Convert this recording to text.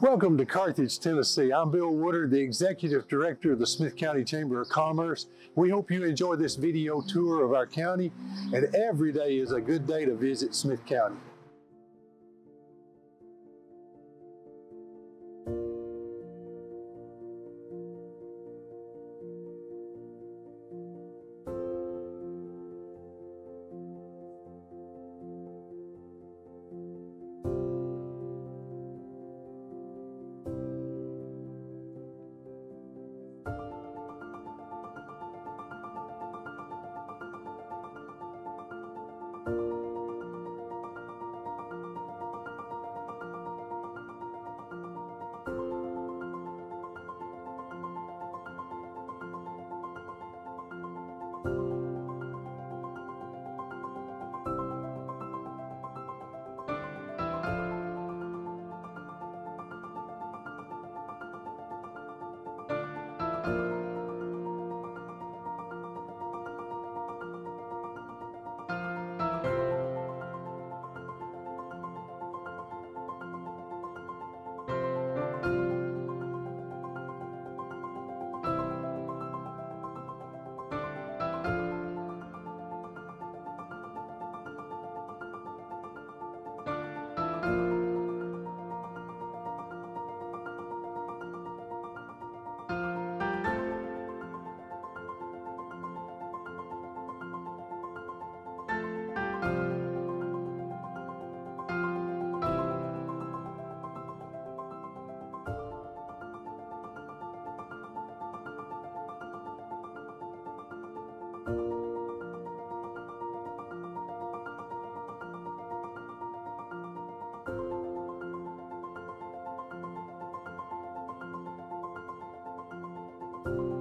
Welcome to Carthage, Tennessee. I'm Bill Woodard, the Executive Director of the Smith County Chamber of Commerce. We hope you enjoy this video tour of our county, and every day is a good day to visit Smith County. You